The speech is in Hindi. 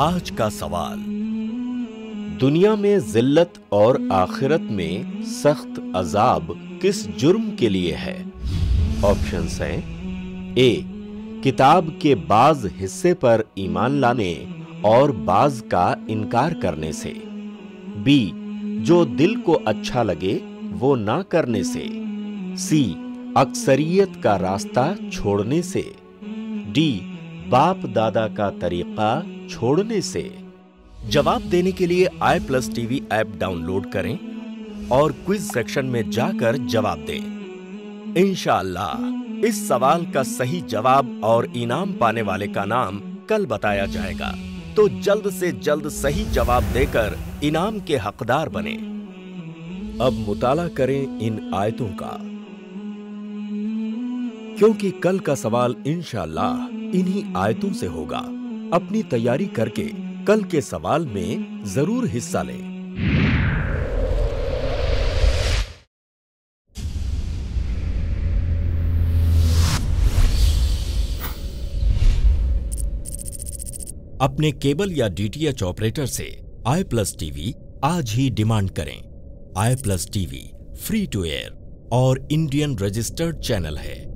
आज का सवाल। दुनिया में जिल्लत और आखिरत में सख्त अजाब किस जुर्म के लिए है? ऑप्शंस हैं, ए, किताब के बाज हिस्से पर ईमान लाने और बाज का इनकार करने से। बी, जो दिल को अच्छा लगे, वो ना करने से। सी, अक्सरियत का रास्ता छोड़ने से। डी बाप दादा का तरीका छोड़ने से जवाब देने के लिए I plus TV app download करें और क्विज सेक्शन में जाकर जवाब दें। इंशाअल्लाह इस सवाल का सही जवाब और इनाम पाने वाले का नाम कल बताया जाएगा। तो जल्द से जल्द सही जवाब देकर इनाम के हकदार बने। अब मुताला करें इन आयतों का। क्योंकि कल का सवाल इंशाअल्लाह इन्हीं आयतों से होगा। अपनी तैयारी करके कल के सवाल में ज़रूर हिस्सा लें। अपने केबल या डीटीएच ऑपरेटर से आई प्लस टीवी आज ही डिमांड करें। I plus TV free to air और इंडियन रजिस्टर्ड चैनल है।